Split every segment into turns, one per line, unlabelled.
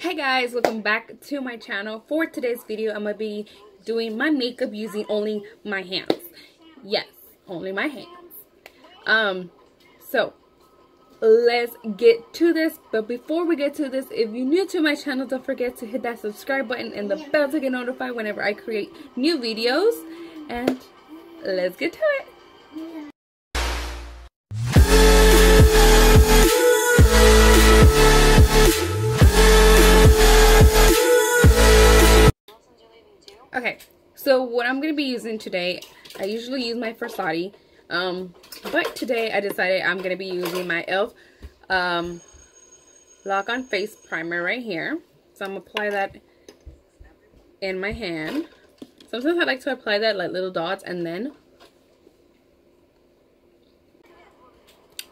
Hey guys, welcome back to my channel. For today's video, I'm going to be doing my makeup using only my hands. Yes, only my hands. Um, so, let's get to this. But before we get to this, if you're new to my channel, don't forget to hit that subscribe button and the bell to get notified whenever I create new videos. And let's get to it. Okay, so what I'm going to be using today, I usually use my Versace, um, but today I decided I'm going to be using my e.l.f. Um, Lock on Face Primer right here. So I'm going to apply that in my hand. Sometimes I like to apply that like little dots and then...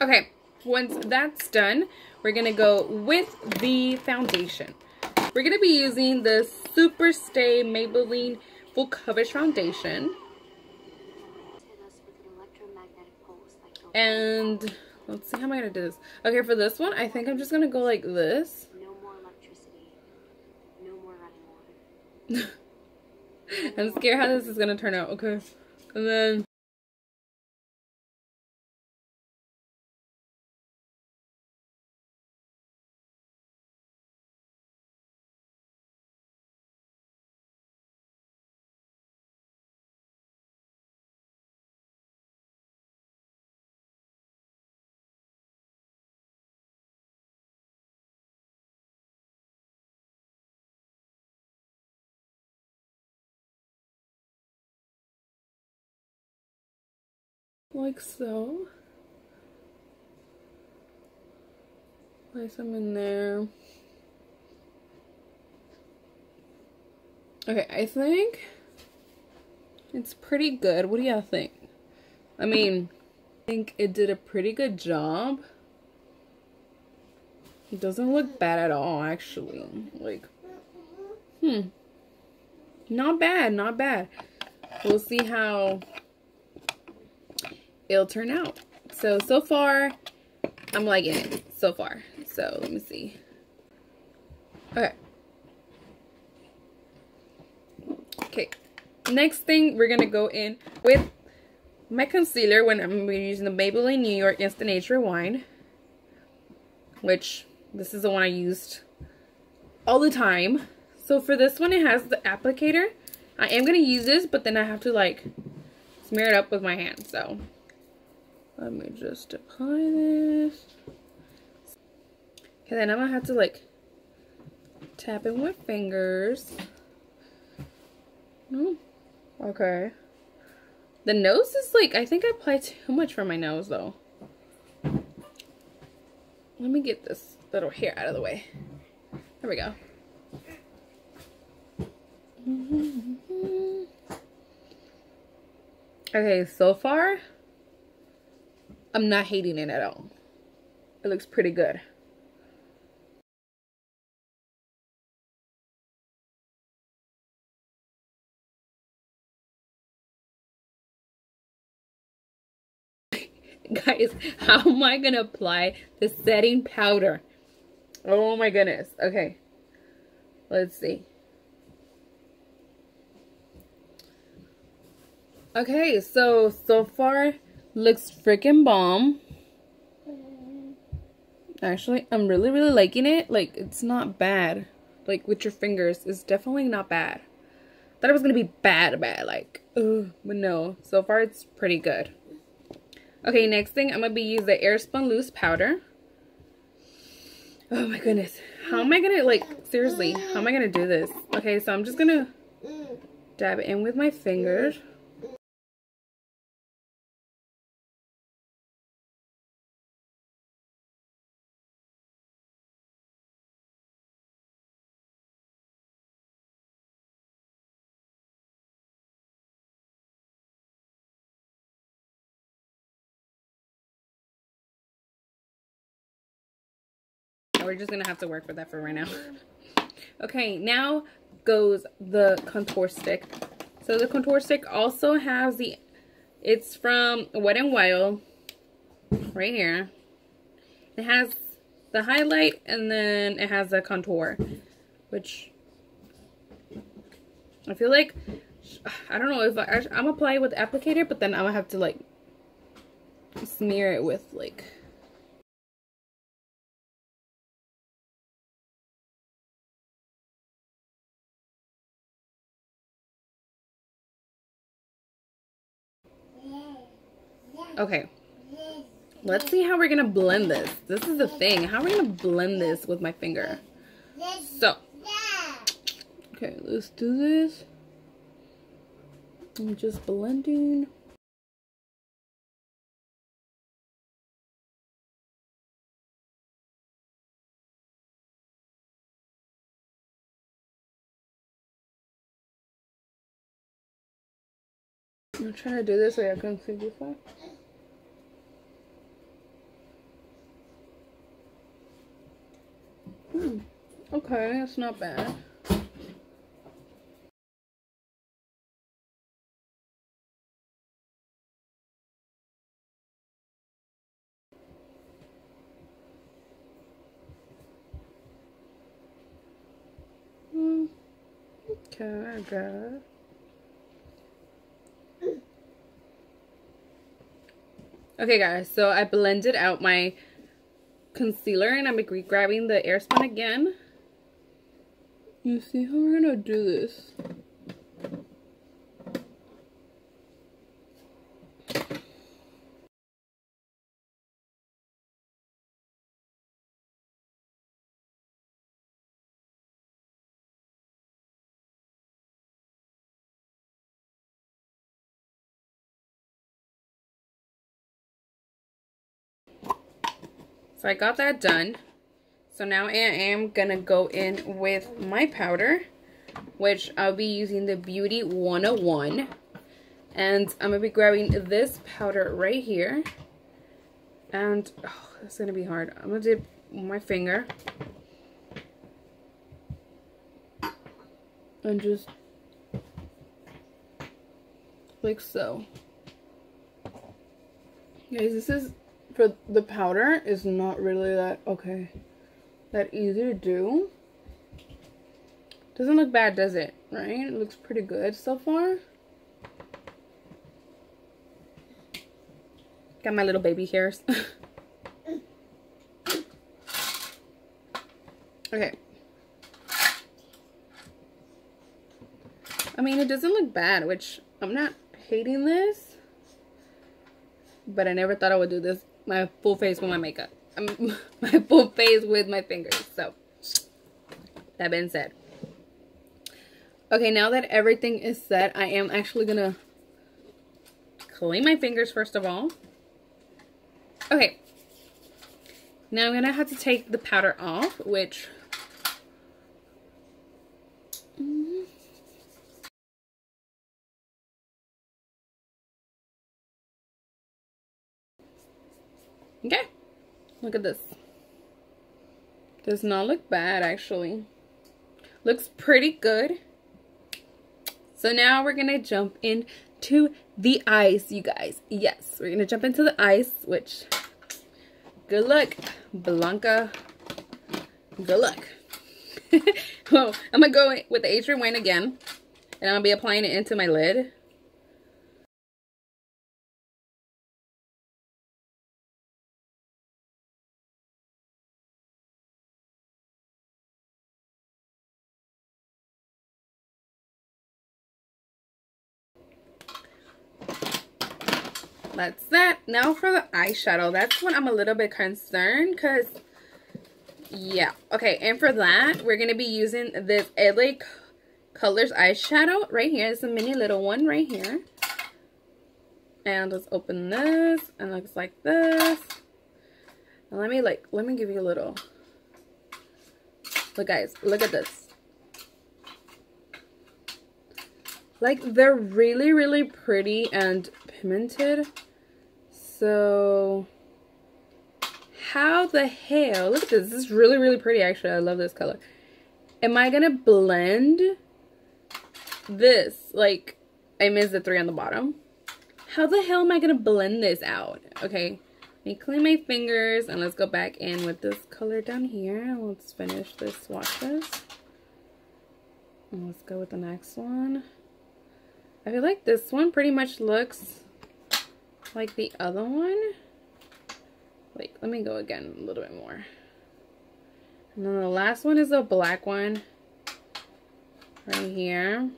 Okay, once that's done, we're going to go with the foundation. We're going to be using the Super Stay Maybelline Full Coverage Foundation. And let's see how am I going to do this. Okay, for this one, I think I'm just going to go like this.
No more electricity. No more running water.
I'm scared how this is going to turn out. Okay. And then like so. Place them in there. Okay, I think it's pretty good. What do y'all think? I mean, I think it did a pretty good job. It doesn't look bad at all, actually. Like, hmm. Not bad, not bad. We'll see how it'll turn out. So, so far, I'm liking it so far. So, let me see. Okay. Okay. Next thing, we're going to go in with my concealer when I'm using the Maybelline New York Instant Age Rewind. Which, this is the one I used all the time. So, for this one, it has the applicator. I am going to use this, but then I have to, like, smear it up with my hand. So, let me just apply this. Okay, then I'm gonna have to like tap it with fingers. Oh, okay. The nose is like, I think I applied too much for my nose though. Let me get this little hair out of the way. There we go. Okay, so far, I'm not hating it at all. It looks pretty good. Guys, how am I going to apply the setting powder? Oh my goodness. Okay. Let's see. Okay, so, so far, looks freaking bomb. Actually, I'm really, really liking it. Like, it's not bad. Like, with your fingers, it's definitely not bad. Thought it was going to be bad, bad. Like, ugh, but no. So far, it's pretty good. Okay, next thing, I'm going to be using the Airspun Loose Powder. Oh my goodness. How am I going to, like, seriously, how am I going to do this? Okay, so I'm just going to dab it in with my fingers. We're just gonna have to work with that for right now. okay, now goes the contour stick. So the contour stick also has the, it's from Wet n Wild, right here. It has the highlight and then it has the contour. which I feel like I don't know if I, I'm apply it with applicator, but then I'm gonna have to like smear it with like Okay. Let's see how we're gonna blend this. This is the thing. How are we gonna blend this with my finger? So. Okay, let's do this. I'm just blending. I'm trying to do this so I can see this one. Hmm. Okay, that's not bad. Hmm. Okay, I got it. Okay guys, so I blended out my concealer and I'm grabbing the Airspun again. You see how we're gonna do this? So I got that done. So now I am going to go in with my powder, which I'll be using the Beauty 101. And I'm going to be grabbing this powder right here. And, oh, it's going to be hard. I'm going to dip my finger. And just, like so. Guys, this is for the powder is not really that okay that easy to do. Doesn't look bad does it? Right? It looks pretty good so far. Got my little baby hairs. Okay. I mean it doesn't look bad which I'm not hating this but I never thought I would do this my full face with my makeup. Um, my full face with my fingers. So, that being said. Okay, now that everything is set, I am actually going to clean my fingers first of all. Okay. Now I'm going to have to take the powder off, which... Mm-hmm. Okay. Look at this. Does not look bad, actually. Looks pretty good. So now we're going to jump into the ice, you guys. Yes, we're going to jump into the ice, which, good luck, Blanca. Good luck. well, I'm going to go with the Age Rewind again, and to be applying it into my lid. Now for the eyeshadow. That's when I'm a little bit concerned because, yeah. Okay, and for that, we're going to be using this LA Colors eyeshadow right here. It's a mini little one right here. And let's open this. And looks like this. And let me like, let me give you a little. Look guys, look at this. Like, they're really, really pretty and pigmented. So, how the hell, look at this, this is really, really pretty actually, I love this color. Am I gonna blend this, like, I missed the three on the bottom. How the hell am I gonna blend this out? Okay, let me clean my fingers and let's go back in with this color down here. Let's finish this swatches. let's go with the next one. I feel like this one pretty much looks like the other one. Like, let me go again a little bit more. And then the last one is a black one. Right here.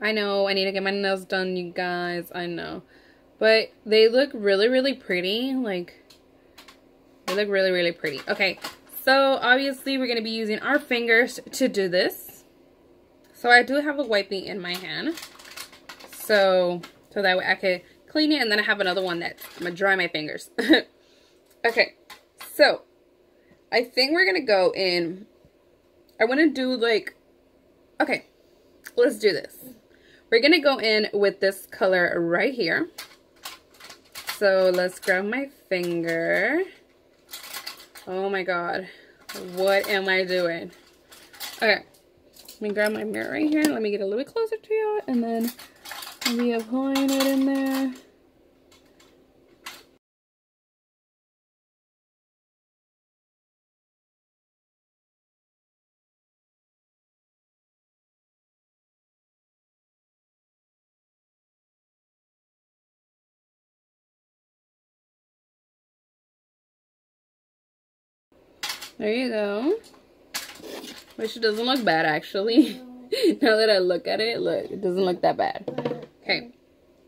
I know, I need to get my nails done, you guys. I know. But they look really, really pretty. Like, they look really, really pretty. Okay, so obviously we're going to be using our fingers to do this. So I do have a wiping in my hand. So, so that way I could clean it and then I have another one that I'm going to dry my fingers. okay, so I think we're going to go in. I want to do like, okay, let's do this. We're going to go in with this color right here. So let's grab my finger. Oh my god. What am I doing? Okay. Let me grab my mirror right here. Let me get a little bit closer to you. And then maybe applying it in there. There you go. Which doesn't look bad, actually. now that I look at it, look, it doesn't look that bad. Okay.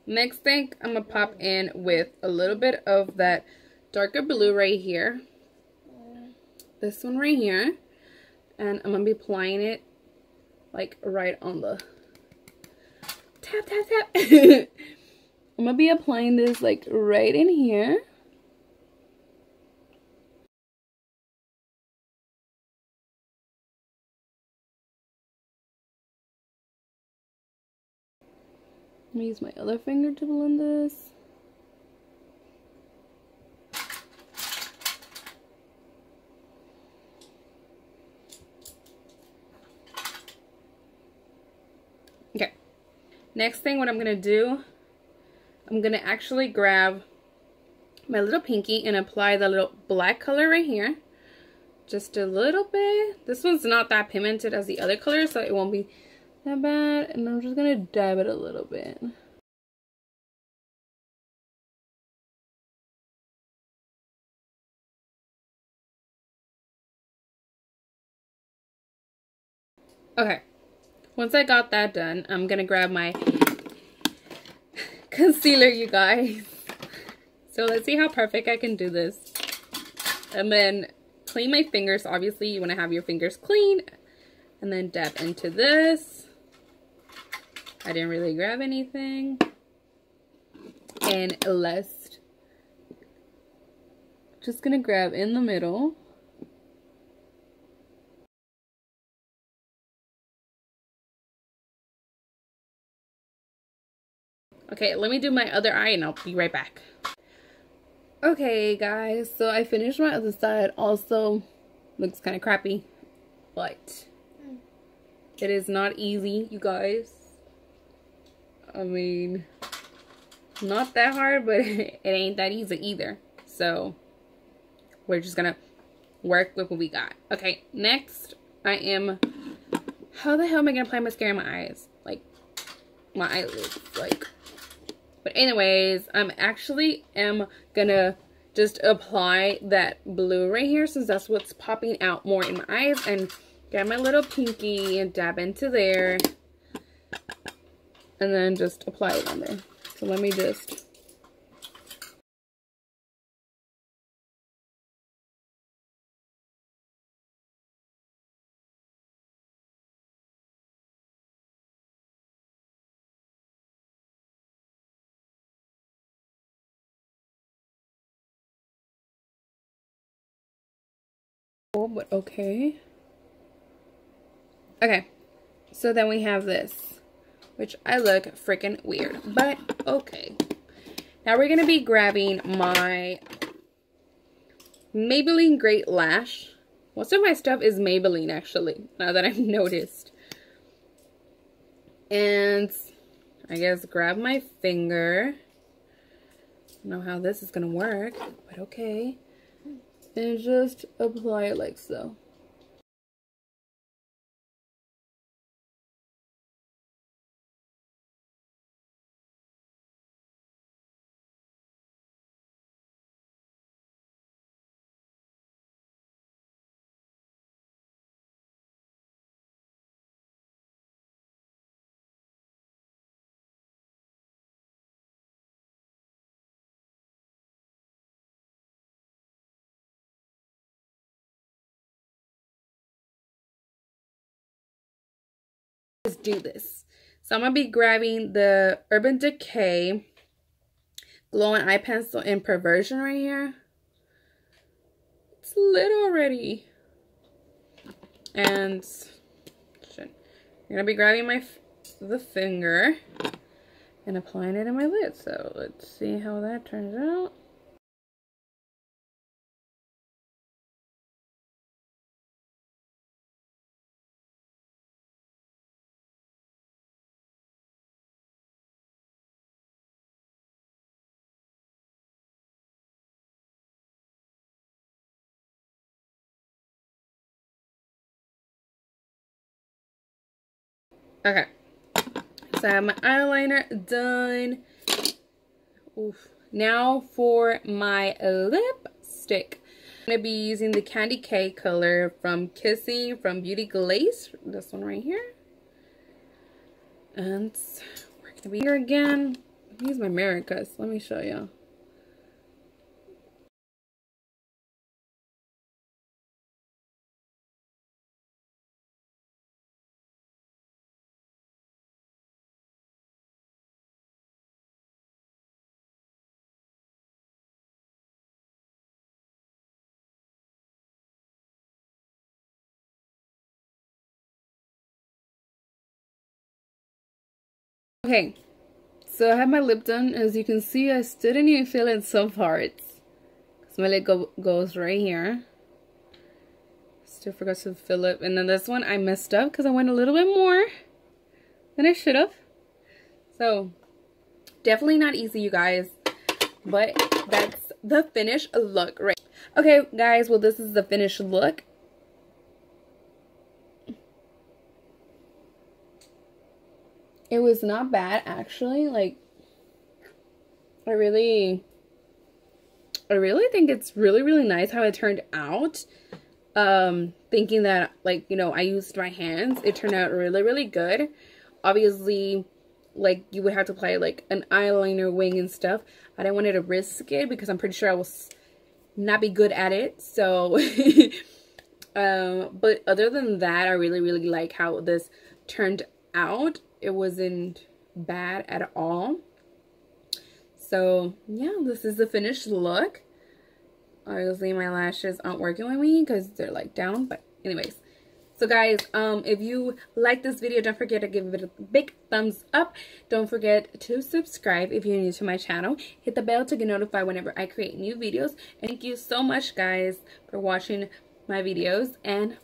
Next thing, I'm going to pop in with a little bit of that darker blue right here. This one right here. And I'm going to be applying it, like, right on the... Tap, tap, tap. I'm going to be applying this, like, right in here. Let me use my other finger to blend this. Okay. Next thing, what I'm going to do, I'm going to actually grab my little pinky and apply the little black color right here. Just a little bit. This one's not that pigmented as the other color, so it won't be that bad. And I'm just to dab it a little bit. Okay. Once I got that done, I'm to grab my concealer, you guys. So let's see how perfect I can do this. And then clean my fingers. Obviously, you want to have your fingers clean. And then dab into this. I didn't really grab anything. And let's just gonna grab in the middle. Okay, let me do my other eye and I'll be right back. Okay, guys, so I finished my other side. Also, looks kind of crappy, but hmm. it is not easy, you guys. I mean, not that hard, but it ain't that easy either. So, we're just gonna work with what we got. Okay, next, I am, how the hell am I gonna apply mascara in my eyes? Like, my eyelids, like, but anyways, I'm actually am gonna just apply that blue right here since that's what's popping out more in my eyes and get my little pinky and dab into there and then just apply it on there. So let me just but okay. Okay, so then we have this, which I look freaking weird, but okay. Now we're going to be grabbing my Maybelline Great Lash. Most of my stuff is Maybelline, actually, now that I've noticed. And I guess grab my finger. Know how this is going to work, but okay and just apply it like so. Let's do this. So I'm going to be grabbing the Urban Decay Glide-On eye pencil in Perversion right here. It's lit already. And shit, I'm going to be grabbing my the finger and applying it in my lid. So let's see how that turns out. Okay. So I have my eyeliner done. Oof. Now for my lipstick. I'm going to be using the Candy K color from Kissing from Beauty Glaze. This one right here. And we're going to be here again. Use my mirror because let me show you. Okay, so I have my lip done. As you can see, I still didn't even fill in some parts. Because my lip go goes right here. Still forgot to fill it. And then this one, I messed up because I went a little bit more than I should have. So, definitely not easy, you guys. But that's the finished look, right? Okay, guys, well, this is the finished look. It was not bad actually. Like i really i really think it's really really nice how it turned out. Um thinking that like you know i used my hands it turned out really really good. Obviously like you would have to apply like an eyeliner wing and stuff. I didn't want to risk it because i'm pretty sure i will not be good at it so um but other than that i really really like how this turned out it wasn't bad at all. So yeah, this is the finished look. Obviously my lashes aren't working with me because they're like down. But anyways, so guys, um, if you like this video, don't forget to give it a big thumbs up. Don't forget to subscribe if you're new to my channel. Hit the bell to get notified whenever I create new videos. And thank you so much guys for watching my videos and